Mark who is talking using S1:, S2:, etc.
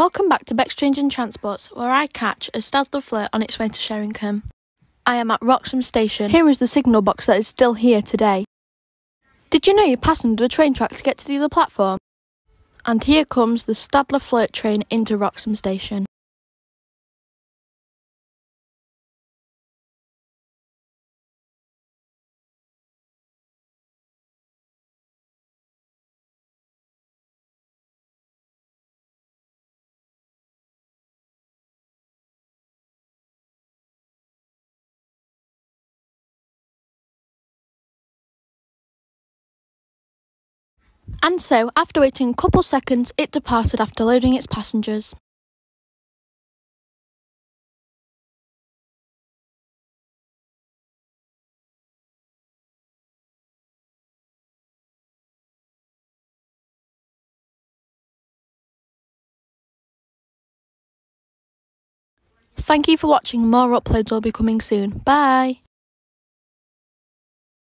S1: Welcome back to Beck's Trains and Transports, where I catch a Stadler Flirt on its way to Sheringham. I am at Wroxham Station. Here is the signal box that is still here today. Did you know you pass under the train track to get to the other platform? And here comes the Stadler Flirt train into Wroxham Station. And so, after waiting a couple seconds, it departed after loading its passengers. Thank you for watching, more uploads will be coming soon. Bye!